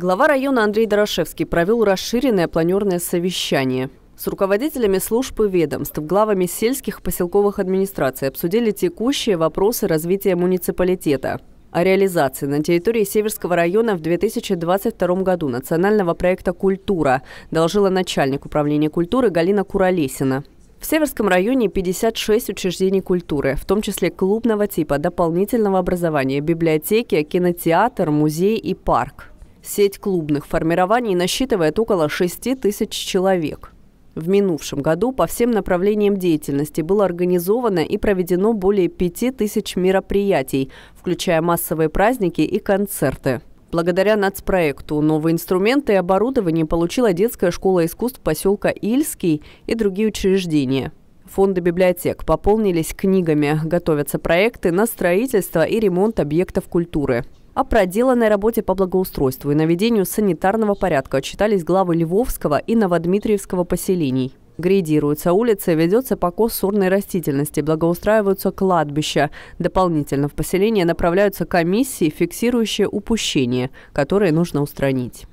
Глава района Андрей Дорошевский провел расширенное планерное совещание. С руководителями служб и ведомств, главами сельских и поселковых администраций обсудили текущие вопросы развития муниципалитета. О реализации на территории Северского района в 2022 году национального проекта «Культура» доложила начальник управления культуры Галина Куролесина. В Северском районе 56 учреждений культуры, в том числе клубного типа, дополнительного образования, библиотеки, кинотеатр, музей и парк. Сеть клубных формирований насчитывает около 6 тысяч человек. В минувшем году по всем направлениям деятельности было организовано и проведено более 5 тысяч мероприятий, включая массовые праздники и концерты. Благодаря нацпроекту новые инструменты и оборудование получила детская школа искусств поселка Ильский и другие учреждения. Фонды библиотек пополнились книгами, готовятся проекты на строительство и ремонт объектов культуры. О проделанной работе по благоустройству и наведению санитарного порядка отчитались главы Львовского и Новодмитриевского поселений. Грейдируются улицы, ведется покос сорной растительности, благоустраиваются кладбища. Дополнительно в поселение направляются комиссии, фиксирующие упущения, которые нужно устранить.